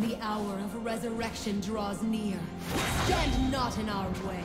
The hour of resurrection draws near. Stand not in our way.